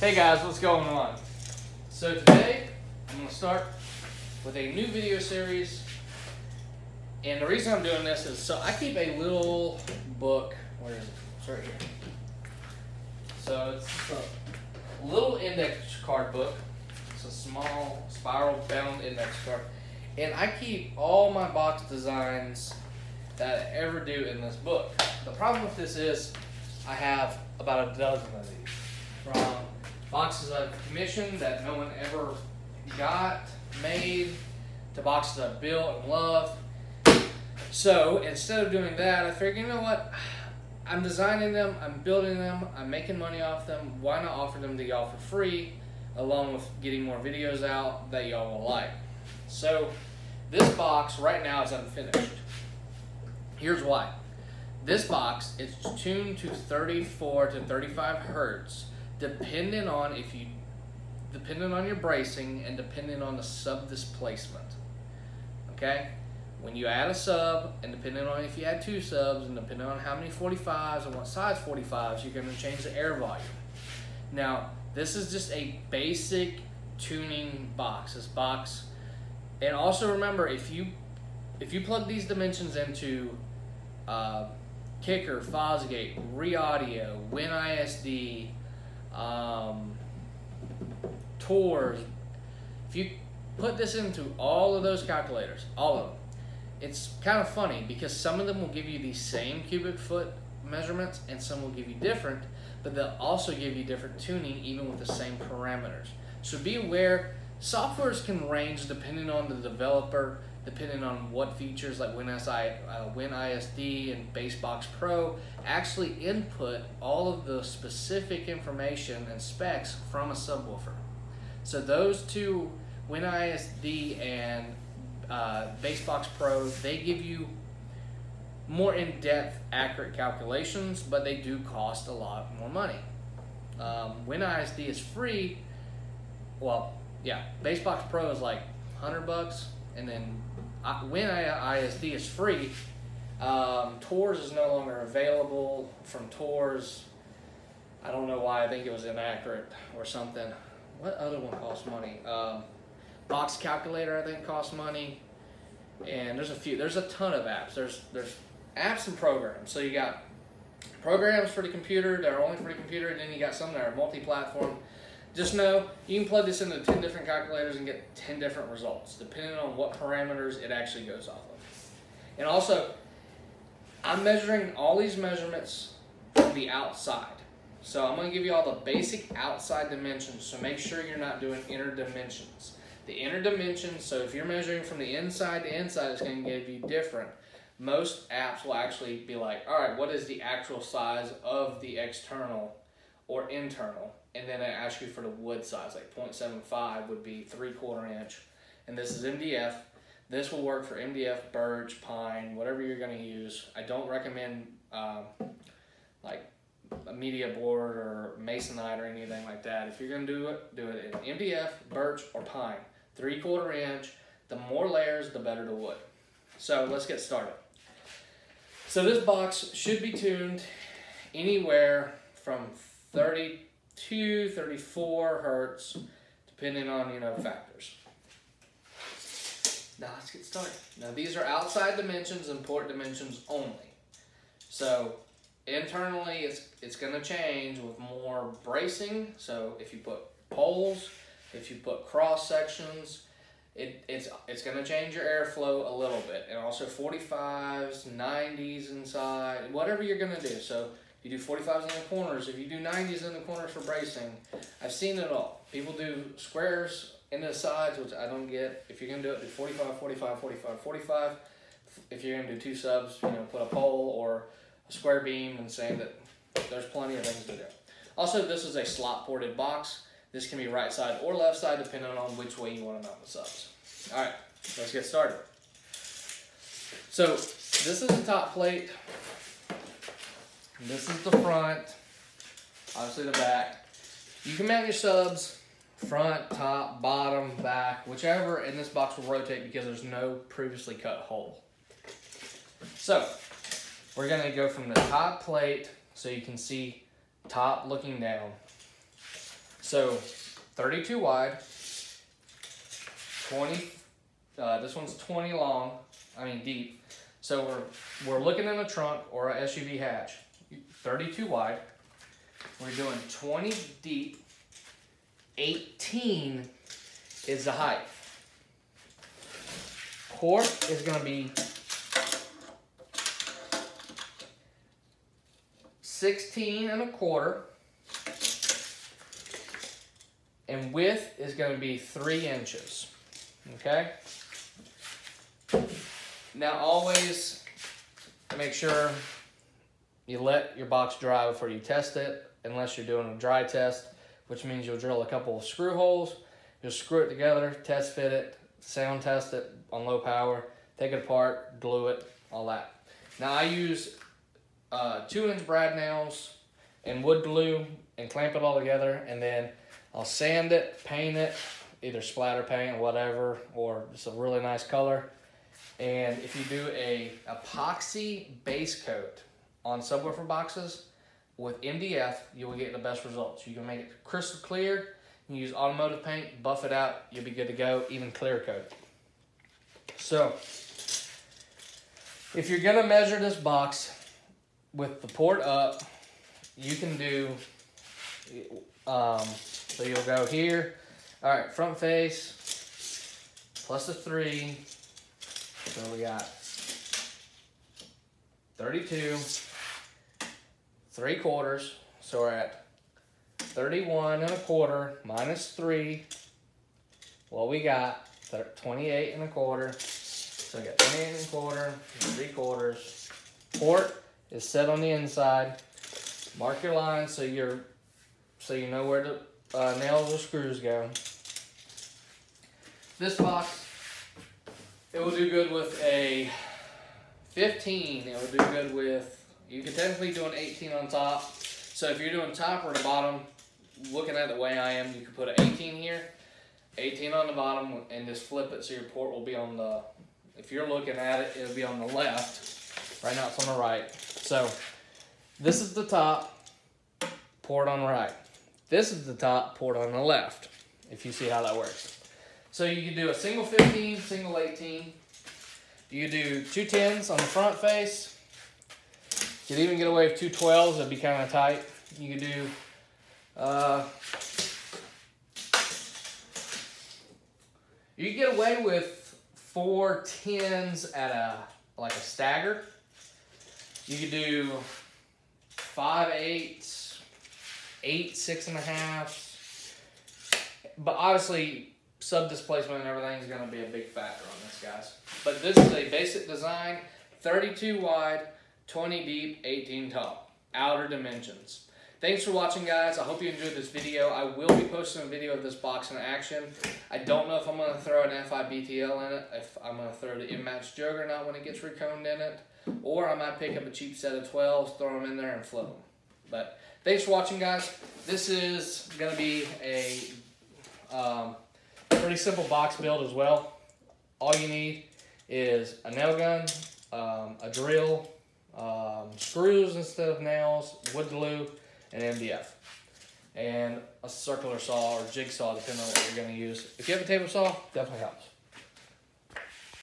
Hey guys, what's going on? So today, I'm going to start with a new video series. And the reason I'm doing this is, so I keep a little book, where is it? It's right here. So it's a little index card book. It's a small spiral bound index card. And I keep all my box designs that I ever do in this book. The problem with this is I have about a dozen of these from boxes I've commissioned that no one ever got made to boxes I've built and loved. So instead of doing that, I figured, you know what? I'm designing them, I'm building them, I'm making money off them. Why not offer them to y'all for free, along with getting more videos out that y'all will like? So this box right now is unfinished. Here's why. This box is tuned to 34 to 35 hertz, depending on if you, depending on your bracing and depending on the sub displacement. Okay, when you add a sub, and depending on if you add two subs, and depending on how many 45s and what size 45s, you're going to change the air volume. Now, this is just a basic tuning box. This box, and also remember if you if you plug these dimensions into uh, Kicker, Fosgate, ReAudio, WinISD, um, Torres. If you put this into all of those calculators, all of them, it's kind of funny because some of them will give you the same cubic foot measurements and some will give you different, but they'll also give you different tuning even with the same parameters. So be aware, softwares can range depending on the developer depending on what features like WinSI, uh, WinISD and BassBox Pro actually input all of the specific information and specs from a subwoofer. So those two, WinISD and uh, BassBox Pro, they give you more in-depth, accurate calculations, but they do cost a lot more money. Um, WinISD is free. Well, yeah, BassBox Pro is like 100 bucks, and then WinISD is free. Um, Torres is no longer available from Torres. I don't know why. I think it was inaccurate or something. What other one costs money? Um, Box Calculator, I think, costs money. And there's a few. There's a ton of apps. There's there's apps and programs. So you got programs for the computer that are only for the computer, and then you got some that are multi-platform. Just know you can plug this into 10 different calculators and get 10 different results, depending on what parameters it actually goes off of. And also, I'm measuring all these measurements from the outside. So I'm going to give you all the basic outside dimensions, so make sure you're not doing inner dimensions. The inner dimensions, so if you're measuring from the inside to inside, it's going to give you different. Most apps will actually be like, all right, what is the actual size of the external or internal? And then I ask you for the wood size, like 0.75 would be three quarter inch, and this is MDF. This will work for MDF, birch, pine, whatever you're going to use. I don't recommend um, like a media board or masonite or anything like that. If you're going to do it, do it in MDF, birch, or pine. Three quarter inch. The more layers, the better the wood. So let's get started. So this box should be tuned anywhere from 30 to 34 hertz, depending on, you know, factors. Now let's get started. Now these are outside dimensions and port dimensions only. So internally it's, it's gonna change with more bracing. So if you put poles, if you put cross sections, it, it's, it's gonna change your airflow a little bit. And also 45s, 90s inside, whatever you're gonna do. So you do 45s in the corners. If you do 90s in the corners for bracing, I've seen it all. People do squares in the sides, which I don't get. If you're going to do it, do 45, 45, 45, 45. If you're going to do two subs, you know, put a pole or a square beam and saying that there's plenty of things to do. Also, this is a slot ported box. This can be right side or left side depending on which way you want to mount the subs. All right, let's get started. So this is the top plate. This is the front, obviously the back. You can mount your subs front, top, bottom, back, whichever, and this box will rotate because there's no previously cut hole. So, we're gonna go from the top plate so you can see top looking down. So 32 wide, 20, uh, this one's 20 long, I mean deep. So we're, we're looking in a trunk or a SUV hatch, 32 wide. We're doing 20 deep, 18 is the height. Port is gonna be 16 and a quarter. And width is going to be three inches. Okay? Now, always make sure you let your box dry before you test it, unless you're doing a dry test, which means you'll drill a couple of screw holes, you'll screw it together, test fit it, sound test it on low power, take it apart, glue it, all that. Now, I use uh, two inch brad nails and wood glue and clamp it all together and then I'll sand it, paint it, either splatter paint whatever, or just a really nice color. And if you do a epoxy base coat on subwoofer boxes with MDF, you will get the best results. You can make it crystal clear. You use automotive paint, buff it out, you'll be good to go, even clear coat. So, if you're gonna measure this box, with the port up, you can do, um, so you'll go here. All right, front face, plus a three. So we got 32, three quarters. So we're at 31 and a quarter minus three. Well, we got 28 and a quarter. So we got 28 and a quarter, three quarters. Port is set on the inside. Mark your line so you're so you know where the uh, nails or screws go. This box, it will do good with a 15. It will do good with, you can technically do an 18 on top. So if you're doing top or the bottom, looking at the way I am, you could put an 18 here, 18 on the bottom, and just flip it so your port will be on the, if you're looking at it, it'll be on the left. Right now it's on the right. So this is the top, port on the right. This is the top, port on the left, if you see how that works. So you can do a single 15, single 18. You do two 10s on the front face. You could even get away with two 12s, it'd be kind of tight. You could do uh, you could get away with four 10s at a like a stagger. You could do five eights, eight six and a half. But obviously, sub displacement and everything is going to be a big factor on this, guys. But this is a basic design, 32 wide, 20 deep, 18 tall. Outer dimensions. Thanks for watching, guys. I hope you enjoyed this video. I will be posting a video of this box in action. I don't know if I'm going to throw an FI BTL in it, if I'm going to throw the InMatch Juggernaut when it gets reconed in it. Or I might pick up a cheap set of 12s, throw them in there, and flip them. But thanks for watching, guys. This is going to be a um, pretty simple box build as well. All you need is a nail gun, um, a drill, um, screws instead of nails, wood glue, and MDF. And a circular saw or jigsaw, depending on what you're going to use. If you have a table saw, definitely helps.